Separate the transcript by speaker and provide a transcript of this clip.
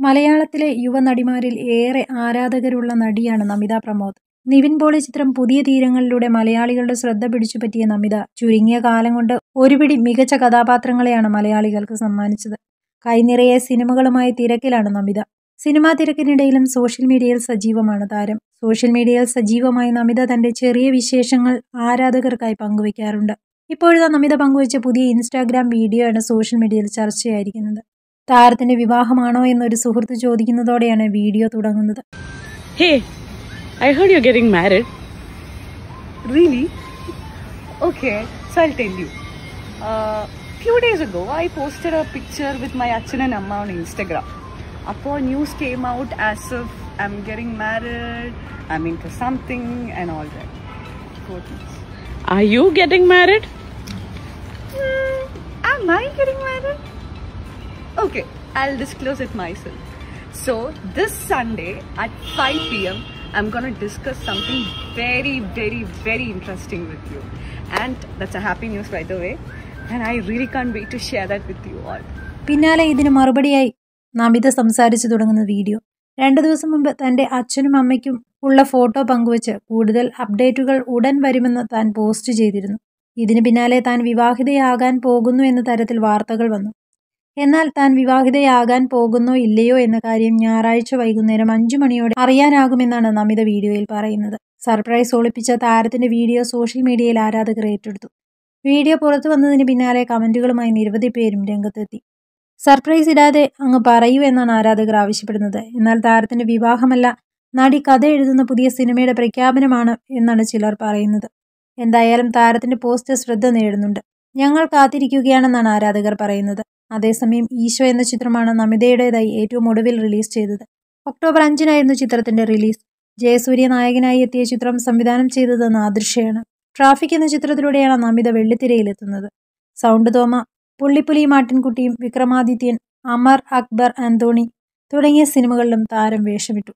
Speaker 1: മലയാളത്തിലെ യുവനടിമാരിൽ ഏറെ ആരാധകരുള്ള നടിയാണ് നമിത പ്രമോദ്. നിവിൻ പോളി ചിത്രം പുതിയ തീരങ്ങളിലൂടെ മലയാളികളുടെ ശ്രദ്ധ പിടിച്ചുപറ്റിയ നമിത ചുരുങ്ങിയ കാലം കൊണ്ട് ഒരുപിടി മികച്ച കഥാപാത്രങ്ങളെയാണ് മലയാളികൾക്ക് സമ്മാനിച്ചത്. കൈനിറയെ സിനിമകളുമായി തിരക്കിലാണ് നമിത. സിനിമാ തിരക്കിനിടയിലും സോഷ്യൽ മീഡിയയിൽ സജീവമാണ് താരം. സോഷ്യൽ മീഡിയയിൽ സജീവമായി നമിത തന്റെ ചെറിയ വിശേഷങ്ങൾ ആരാധകർക്കായി പങ്കുവയ്ക്കാറുണ്ട്. ഇപ്പോഴത്തെ നമിത പങ്കുവച്ച പുതിയ ഇൻസ്റ്റാഗ്രാം വീഡിയോ ആണ് സോഷ്യൽ മീഡിയയിൽ ചർച്ചയായിരിക്കുന്നത്. താരത്തിന്റെ വിവാഹമാണോ എന്നൊരു സുഹൃത്ത് ചോദിക്കുന്നതോടെയാണ് വീഡിയോ തുടങ്ങുന്നത്.
Speaker 2: Few days ago I posted a picture with my achan and amma on Instagram news came out as if I'm getting married I mean for something and
Speaker 3: all those are you
Speaker 2: getting married I getting married Okay, I'll disclose it myself. So, this Sunday at 5 pm, I'm going to discuss something very, very, very interesting with you. And that's a happy news, by the way. And I really can't wait to share that with you all.
Speaker 1: പിന്നാലെ ഇതിന് മറുപടിയായി നമിത സംസാരിച്ചു തുടങ്ങുന്ന video. രണ്ടു ദിവസം മുമ്പ് തന്റെ അച്ഛനും അമ്മയ്ക്കും ഉള്ള ഫോട്ടോ പങ്കുവച്ച് കൂടുതൽ അപ്ഡേറ്റുകൾ ഉടൻ വരുമെന്ന് താൻ പോസ്റ്റ് ചെയ്തിരുന്നു. ഇതിന് പിന്നാലെ താൻ വിവാഹിതയാകാൻ പോകുന്നു എന്ന തരത്തിൽ വാർത്തകൾ വന്നു. എന്നാൽ താൻ വിവാഹിതയാകാൻ പോകുന്നോ ഇല്ലയോ എന്ന കാര്യം ഞായറാഴ്ച വൈകുന്നേരം അഞ്ചു മണിയോടെ അറിയാനാകുമെന്നാണ് നമിത വീഡിയോയിൽ പറയുന്നത്. സർപ്രൈസ് ഒളിപ്പിച്ച താരത്തിന്റെ വീഡിയോ സോഷ്യൽ മീഡിയയിൽ ആരാധകർ ഏറ്റെടുത്തു. വീഡിയോ പുറത്തു വന്നതിന് പിന്നാലെ കമന്റുകളുമായി നിരവധി പേരും രംഗത്തെത്തി. സർപ്രൈസ് ഇടാതെ അങ്ങ് പറയൂ എന്നാണ് ആരാധകർ ആവശ്യപ്പെടുന്നത്. എന്നാൽ താരത്തിന്റെ വിവാഹമല്ല നടി കഥ എഴുതുന്ന പുതിയ സിനിമയുടെ പ്രഖ്യാപനമാണ് എന്നാണ് ചിലർ പറയുന്നത്. എന്തായാലും താരത്തിന്റെ പോസ്റ്റ് ശ്രദ്ധ നേടുന്നുണ്ട്. ഞങ്ങൾ കാത്തിരിക്കുകയാണെന്നാണ് ആരാധകർ പറയുന്നത്. അതേസമയം ഈശോ എന്ന ചിത്രമാണ് നമിതയുടേതായി ഏറ്റവും ഒടുവിൽ റിലീസ് ചെയ്തത്. ഒക്ടോബർ അഞ്ചിനായിരുന്നു ചിത്രത്തിന്റെ റിലീസ്. ജയസൂര്യ നായകനായി എത്തിയ ചിത്രം സംവിധാനം ചെയ്തത് നാദിർഷയാണ്. ട്രാഫിക് എന്ന ചിത്രത്തിലൂടെയാണ് നമിത വെള്ളിത്തിരയിലെത്തുന്നത്. സൗണ്ട് തോമ, പുള്ളിപ്പുലി മാട്ടിൻകുട്ടിയും വിക്രമാദിത്യൻ, അമർ അക്ബർ ആന്റോണി തുടങ്ങിയ സിനിമകളിലും താരം വേഷമിട്ടു.